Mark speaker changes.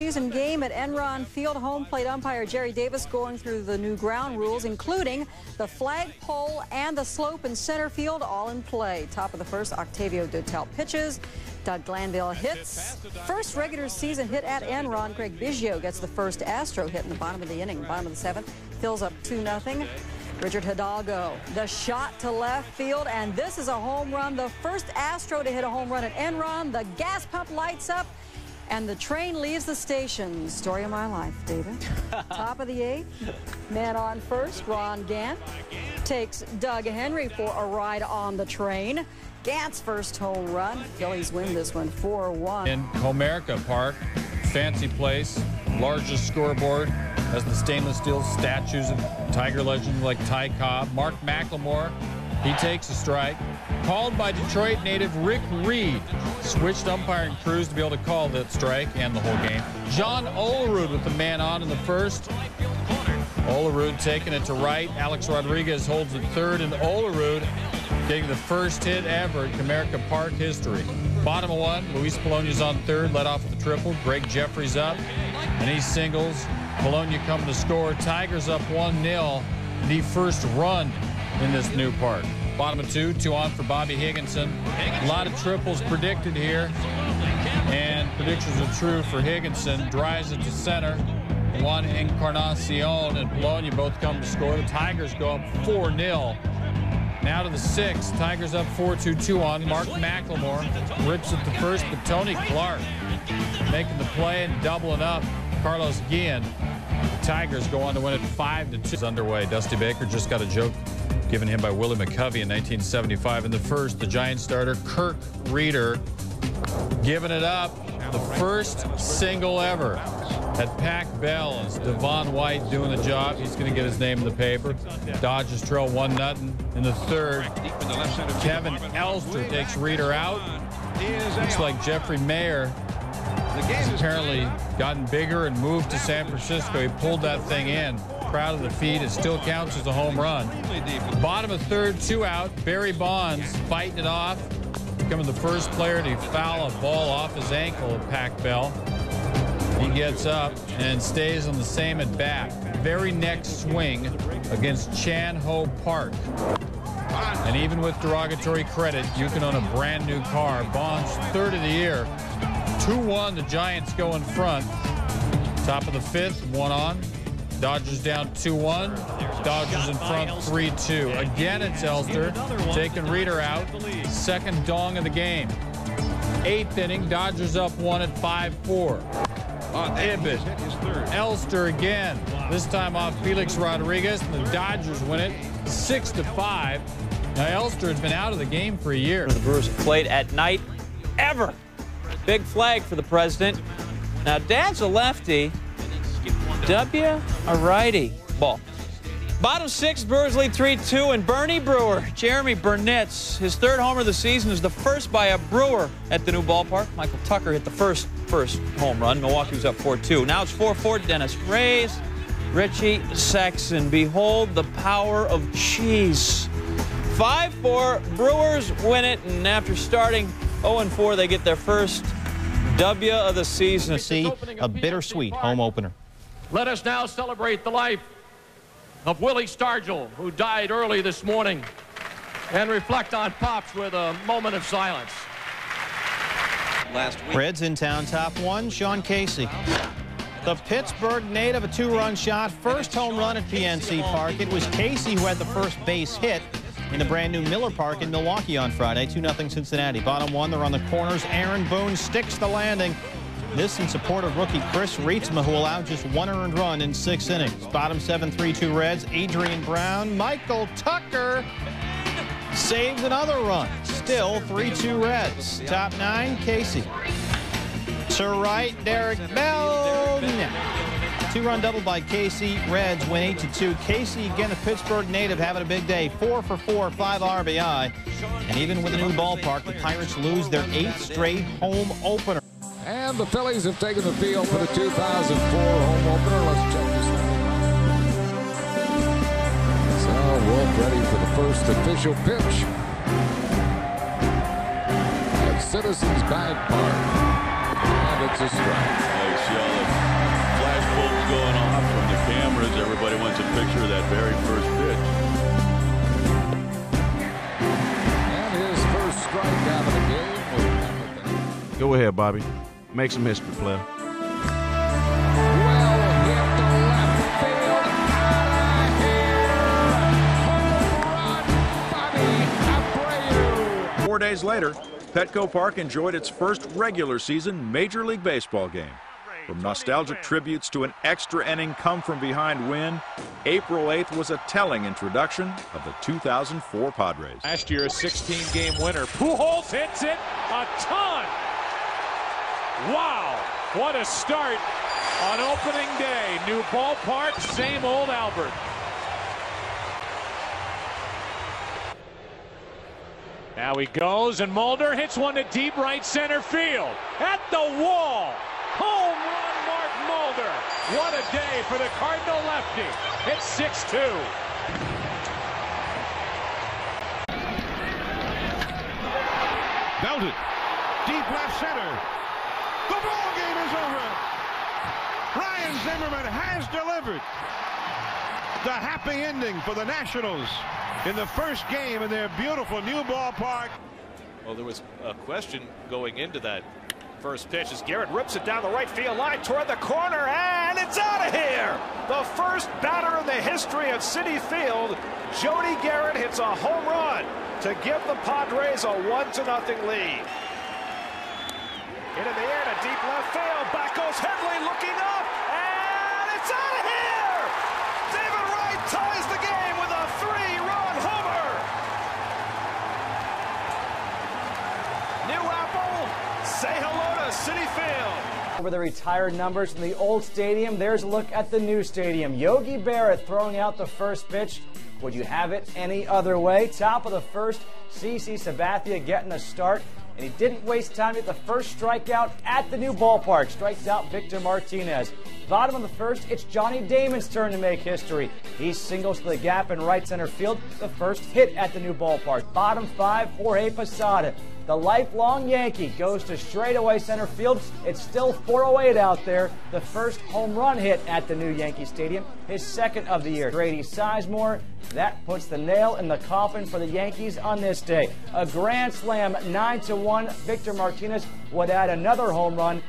Speaker 1: Season game at Enron Field. Home plate umpire Jerry Davis going through the new ground rules, including the flagpole and the slope in center field, all in play. Top of the first, Octavio Dotel pitches. Doug Glanville hits. First regular season hit at Enron. Craig Biggio gets the first Astro hit in the bottom of the inning. Bottom of the seventh. Phils up 2 0. Richard Hidalgo, the shot to left field, and this is a home run. The first Astro to hit a home run at Enron. The gas pump lights up. And the train leaves the station. Story of my life, David. Top of the eighth. Man on first, Ron Gant takes Doug Henry for a ride on the train. Gant's first home run. Phillies win this one 4-1.
Speaker 2: In Comerica Park, fancy place, largest scoreboard, has the stainless steel statues of Tiger legends like Ty Cobb. Mark McLemore, he takes a strike. Called by Detroit native Rick Reed. Switched umpiring crews to be able to call that strike and the whole game. John Olerud with the man on in the first. Olerud taking it to right. Alex Rodriguez holds it third, and Olerud getting the first hit ever in Comerica Park history. Bottom of one, Luis Polonia's on third, led off with the triple. Gregg Jefferies up, and he singles. Polonia coming to score. Tigers up 1-0, the first run in this new park. Bottom of two, two on for Bobby Higginson. A lot of triples predicted here, and predictions are true for Higginson. Drives it to center. Juan Encarnacion and Polonia both come to score. The Tigers go up 4-0. Now to the sixth. Tigers up 4-2-2 on. Mark McLemore rips it the first, but Tony Clark making the play and doubling up. Carlos Guillen. The Tigers go on to win it 5-2. It's underway. Dusty Baker just got a joke given him by Willie McCovey in 1975. In the first, the Giant starter, Kirk Rueter, giving it up. The first single ever at Pac Bell. It's Devon White doing the job. He's going to get his name in the paper. Dodgers trail one nothing in the third. Kevin Elster takes Rueter out. Looks like Jeffrey Maier has apparently gotten bigger and moved to San Francisco. He pulled that thing in. Proud of the feed. It still counts as a home run. Bottom of third, two out. Barry Bonds fighting it off. Becoming the first player to foul a ball off his ankle at Pac Bell. He gets up and stays on the same at bat. Very next swing against Chan Ho Park. And even with derogatory credit, you can own a brand new car. Bonds third of the year. 2-1, the Giants go in front. Top of the fifth, one on. Dodgers down 2-1. Dodgers in front 3-2. Again, it's Elster taking Rueter out. Second dong of the game. Eighth inning, Dodgers up one at 5-4. Uh, Ibbett, Elster again. This time off Felix Rodriguez, and the Dodgers win it 6 to 5. Now Elster has been out of the game for a year.
Speaker 3: The Brewers played at night ever. Big flag for the president. Now, Dad's a lefty. W, a righty. Ball. Bottom six, Brewers lead 3-2, and Bernie Brewer, Jeromy Burnitz, his third homer of the season is the first by a Brewer at the new ballpark. Michael Tucker hit the first first home run. Milwaukee was up 4-2. Now it's 4-4 Dennis Rays, Richie Sexson. Behold the power of cheese. 5-4, Brewers win it, and after starting 0-4, they get their first W of the season.
Speaker 4: See a bittersweet home opener.
Speaker 5: Let us now celebrate the life of Willie Stargell, who died early this morning, and reflect on Pops with a moment of silence.
Speaker 4: Last week. Reds in town, top one, Sean Casey. The Pittsburgh native, a two-run shot, first home run at PNC Park. It was Casey who had the first base hit in the brand new Miller Park in Milwaukee on Friday. 2-0 Cincinnati. Bottom one, they're on the corners. Aaron Boone sticks the landing. This in support of rookie Chris Reitsma, who allowed just one earned run in six innings. Bottom seven, 3-2 Reds. Adrian Brown, Michael Tucker saves another run. Still 3-2 Reds. Top nine, Casey. To right, Derek Bell. Two-run double by Casey. Reds win 8-2. Casey, again, a Pittsburgh native, having a big day. Four for four, five RBI. And even with a new ballpark, the Pirates lose their eighth straight home opener.
Speaker 6: And the Phillies have taken the field for the 2004 home opener. Let's check this out. So Wolf ready for the first official pitch at Citizens Bank Park. and it's a strike.
Speaker 7: You see all the flash bulbs going off from the cameras. Everybody wants a picture of that very first pitch.
Speaker 6: And his first strikeout of the game will come with that.
Speaker 8: Go ahead, Bobby. Make some history, player.
Speaker 6: Well hit to left field. Out of here. Home run, Bobby Abreu.
Speaker 9: Four days later, Petco Park enjoyed its first regular season Major League Baseball game. From nostalgic tributes to an extra inning come from behind win, April 8th was a telling introduction of the 2004 Padres.
Speaker 10: Last year, a 16 game winner. Pujols hits it a ton. Wow, what a start on opening day. New ballpark, same old Albert. Now he goes, and Mulder hits one to deep right center field. At the wall. Home run, Mark Mulder. What a day for the Cardinal lefty. It's 6 2.
Speaker 11: Belted. Deep left center. The ball game is over. Ryan Zimmerman has delivered the happy ending for the Nationals in the first game in their beautiful new ballpark.
Speaker 12: Well, there was a question going into that first pitch as Gerut rips it down the right field line toward the corner, and it's out of here. The first batter in the history of Citi Field, Jody Gerut hits a home run to give the Padres a one to nothing lead. Into the air to deep left field. Back goes Headley looking up, and it's out of here. David Wright ties the game with a three-run homer. New Apple, say hello to Citi Field.
Speaker 13: Over the retired numbers from the old stadium, there's a look at the new stadium. Yogi Berra throwing out the first pitch. Would you have it any other way? Top of the first, CC Sabathia getting a start. And he didn't waste time get the first strikeout at the new ballpark. Strikes out Victor Martinez. Bottom of the first, it's Johnny Damon's turn to make history. He singles to the gap in right center field, the first hit at the new ballpark. Bottom five, Jorge Posada. The lifelong Yankee goes to straightaway center field. It's still 408 out there. The first home run hit at the new Yankee Stadium, his second of the year. Grady Sizemore, that puts the nail in the coffin for the Yankees on this day. A grand slam, 9 to 1. Victor Martinez would add another home run